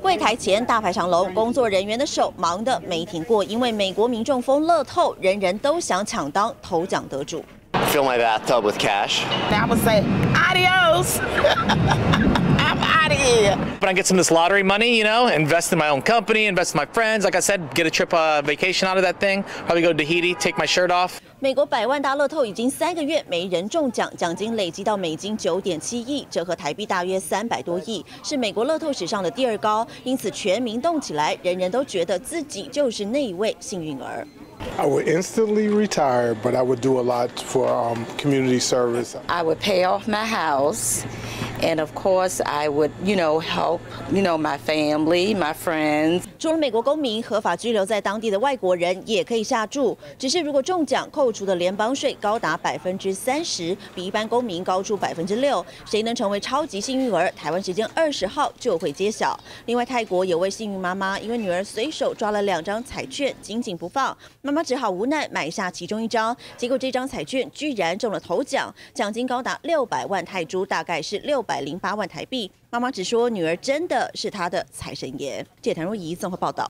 柜台前大排长龙，工作人员的手忙得没停过，因为美国民众疯乐透，人人都想抢当头奖得主。Fill my bathtub with cash. I would say adios. I'm out of here. But I get some of this lottery money, you know, invest in my own company, invest in my friends. Like I said, get a trip, uh, vacation out of that thing. Probably go to Tahiti, take my shirt off. 美国百万大乐透已经三个月没人中奖，奖金累积到美金九点七亿，折合台币大约三百多亿，是美国乐透史上的第二高。因此全民动起来，人人都觉得自己就是那一位幸运儿。 I would instantly retire, but I would do a lot for um, community service. I would pay off my house. And of course, I would, you know, help, you know, my family, my friends. 除了美国公民，合法居留在当地的外国人也可以下注。只是如果中奖，扣除的联邦税高达百分之三十，比一般公民高出百分之六。谁能成为超级幸运儿？台湾时间二十号就会揭晓。另外，泰国有位幸运妈妈，因为女儿随手抓了两张彩券，紧紧不放，妈妈只好无奈买下其中一张。结果这张彩券居然中了头奖，奖金高达六百万泰铢，大概是六。百零八万台币，妈妈只说女儿真的是她的财神爷。谢谭若仪综合报道。